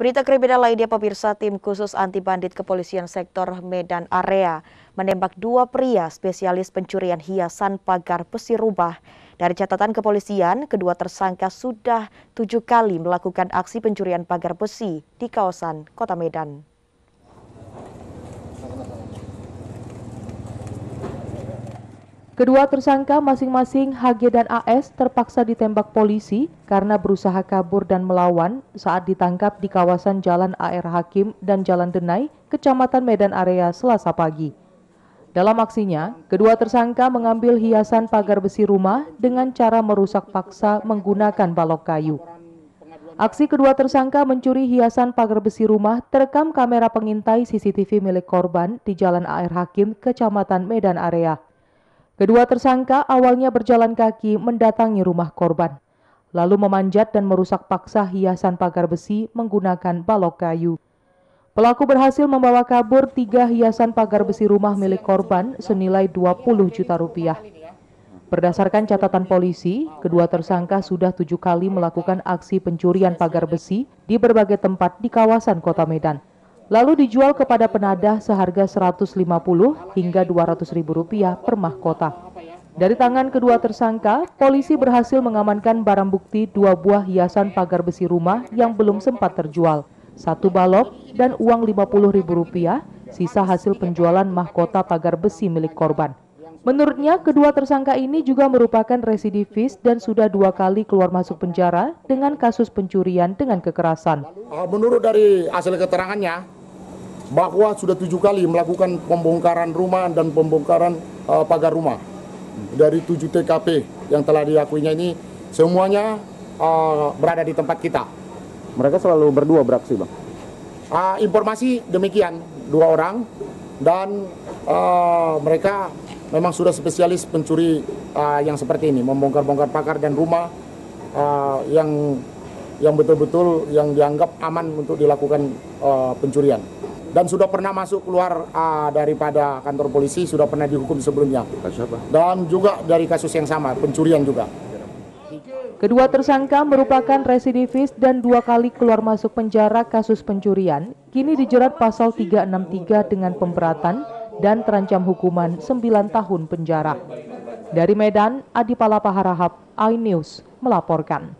Berita kriminal lainnya pemirsa tim khusus anti bandit kepolisian sektor Medan Area menembak dua pria spesialis pencurian hiasan pagar besi rumah. Dari catatan kepolisian, kedua tersangka sudah tujuh kali melakukan aksi pencurian pagar besi di kawasan kota Medan. Kedua tersangka masing-masing HG dan AS terpaksa ditembak polisi karena berusaha kabur dan melawan saat ditangkap di kawasan Jalan AR Hakim dan Jalan Denai, Kecamatan Medan Area Selasa pagi. Dalam aksinya, kedua tersangka mengambil hiasan pagar besi rumah dengan cara merusak paksa menggunakan balok kayu. Aksi kedua tersangka mencuri hiasan pagar besi rumah terekam kamera pengintai CCTV milik korban di Jalan AR Hakim, Kecamatan Medan Area. Kedua tersangka awalnya berjalan kaki mendatangi rumah korban, lalu memanjat dan merusak paksa hiasan pagar besi menggunakan balok kayu. Pelaku berhasil membawa kabur tiga hiasan pagar besi rumah milik korban senilai 20 juta rupiah. Berdasarkan catatan polisi, kedua tersangka sudah tujuh kali melakukan aksi pencurian pagar besi di berbagai tempat di kawasan kota Medan lalu dijual kepada penadah seharga 150 hingga 200 ribu rupiah per mahkota. Dari tangan kedua tersangka, polisi berhasil mengamankan barang bukti dua buah hiasan pagar besi rumah yang belum sempat terjual, satu balok dan uang 50 ribu rupiah, sisa hasil penjualan mahkota pagar besi milik korban. Menurutnya, kedua tersangka ini juga merupakan residivis dan sudah dua kali keluar masuk penjara dengan kasus pencurian dengan kekerasan. Menurut dari hasil keterangannya, bahwa sudah tujuh kali melakukan pembongkaran rumah dan pembongkaran uh, pagar rumah dari tujuh TKP yang telah diakuinya ini semuanya uh, berada di tempat kita. Mereka selalu berdua beraksi, bang. Uh, informasi demikian dua orang dan uh, mereka memang sudah spesialis pencuri uh, yang seperti ini membongkar-bongkar pagar dan rumah uh, yang yang betul-betul yang dianggap aman untuk dilakukan uh, pencurian dan sudah pernah masuk keluar uh, daripada kantor polisi sudah pernah dihukum sebelumnya. Dan juga dari kasus yang sama, pencurian juga. Kedua tersangka merupakan residivis dan dua kali keluar masuk penjara kasus pencurian, kini dijerat pasal 363 dengan pemberatan dan terancam hukuman 9 tahun penjara. Dari Medan, Adi Palapa Harahap, iNews melaporkan.